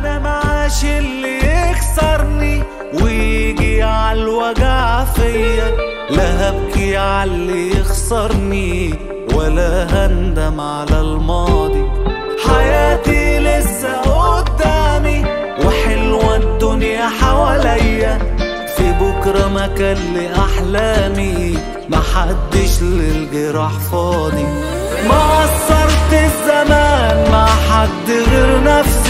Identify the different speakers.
Speaker 1: أنا معاش اللي يخسرني ويجي عالوجع فيا. لا هبكي عاللي يخسرني ولا هندم على الماضي. حياتي لسه قدامي وحلوة الدنيا حواليا. في بكرة مكان لأحلامي محدش للجراح فاضي. ما قصرت الزمان مع حد غير نفسي.